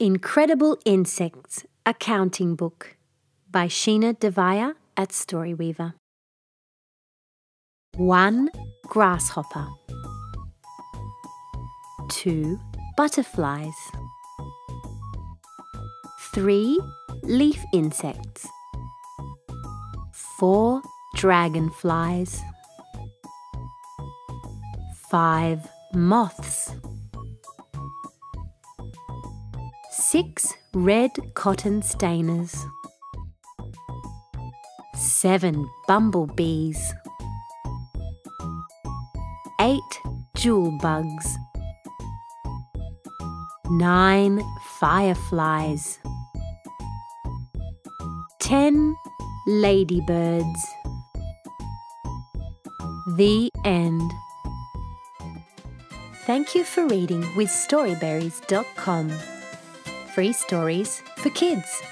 Incredible Insects, a Counting Book by Sheena Deviah at Storyweaver. 1. Grasshopper 2. Butterflies 3. Leaf insects 4. Dragonflies 5. Moths 6 red cotton stainers, 7 bumblebees, 8 jewel bugs, 9 fireflies, 10 ladybirds. The end. Thank you for reading with Storyberries.com free stories for kids.